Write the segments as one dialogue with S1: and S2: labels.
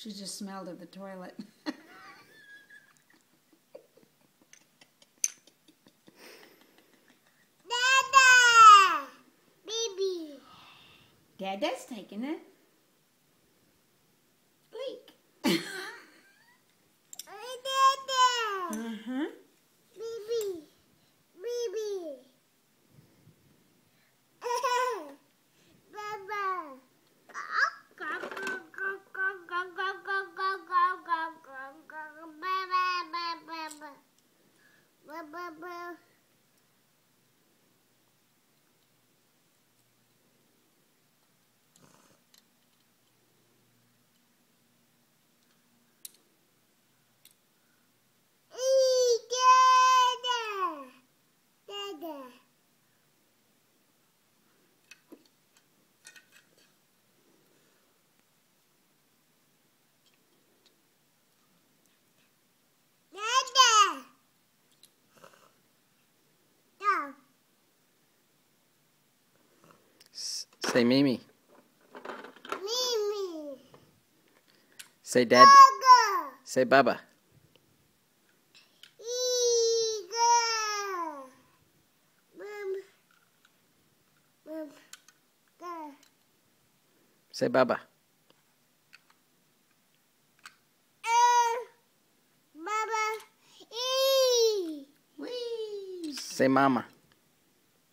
S1: She just smelled of the toilet.
S2: Dada! Baby.
S1: Dada's taking it. Leak.
S2: Dada!
S1: uh-huh.
S2: Baby. Baby. Baba. Baba. Dada. Dada. Dada. Dog.
S3: S- say Mimi.
S2: Mimi.
S3: Say Dad.
S2: Doggo.
S3: Say Baba.
S2: Eagle. Mum. Mum. Go.
S3: Say Baba.
S2: Baba.
S3: Say Mama.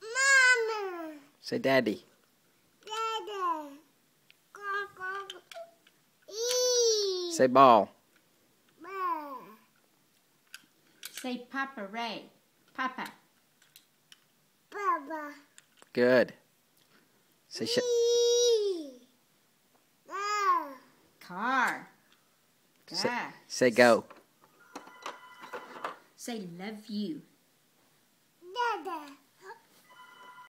S2: Mama.
S3: Say Daddy.
S2: Dada. Go, go, go. E.
S3: Say Ball.
S2: Ba.
S1: Say Papa Ray. Papa.
S2: Baba.
S3: Good. Say sh-.
S2: Ba.
S1: Car.
S3: say, say Go.
S1: Say love you.